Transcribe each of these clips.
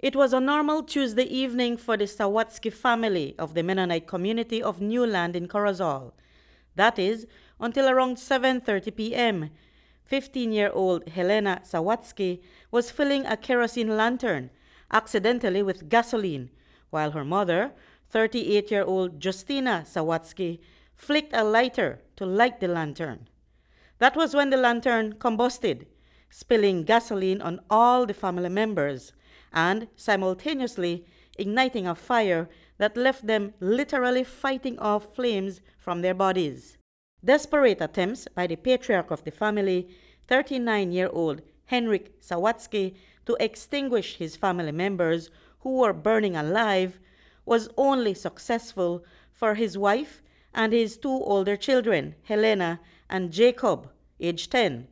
It was a normal Tuesday evening for the Sawatsky family of the Mennonite community of Neuland in Corozal. That is, until around 7.30 p.m., 15-year-old Helena Sawatsky was filling a kerosene lantern, accidentally with gasoline, while her mother, 38-year-old Justina Sawatsky, flicked a lighter to light the lantern. That was when the lantern combusted, spilling gasoline on all the family members and simultaneously igniting a fire that left them literally fighting off flames from their bodies. Desperate attempts by the patriarch of the family, 39 year old Henrik Sawatsky, to extinguish his family members who were burning alive was only successful for his wife and his two older children, Helena and Jacob, age 10,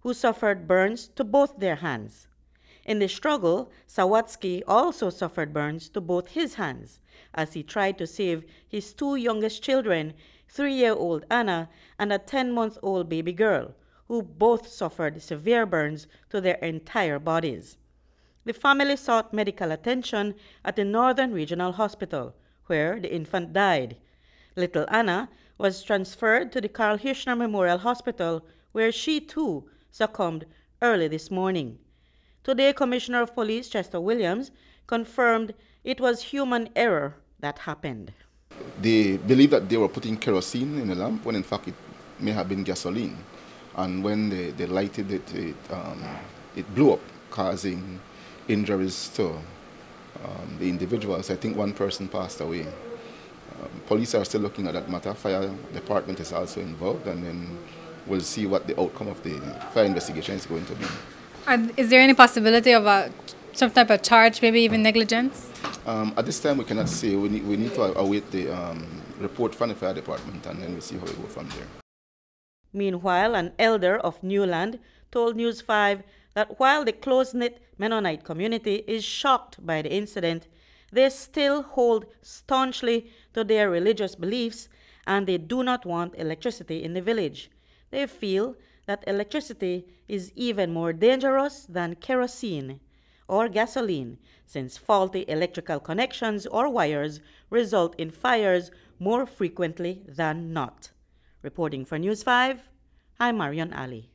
who suffered burns to both their hands. In the struggle, Sawatsky also suffered burns to both his hands as he tried to save his two youngest children, three year old Anna and a 10 month old baby girl, who both suffered severe burns to their entire bodies. The family sought medical attention at the Northern Regional Hospital, where the infant died. Little Anna was transferred to the Karl Heusner Memorial Hospital, where she too succumbed early this morning. Today, Commissioner of Police Chester Williams confirmed it was human error that happened. They believe that they were putting kerosene in the lamp when in fact it may have been gasoline. And when they, they lighted it, it, um, it blew up, causing injuries to um, the individuals. I think one person passed away. Um, police are still looking at that matter. Fire department is also involved, and then we'll see what the outcome of the fire investigation is going to be. And is there any possibility of a, some type of charge, maybe even negligence? Um, at this time, we cannot say. We need, we need to await the um, report from the fire department, and then we'll see how we go from there. Meanwhile, an elder of Neuland told News 5 that while the close knit Mennonite community is shocked by the incident, they still hold staunchly to their religious beliefs and they do not want electricity in the village. They feel that electricity is even more dangerous than kerosene or gasoline, since faulty electrical connections or wires result in fires more frequently than not. Reporting for News 5, I'm Marion Ali.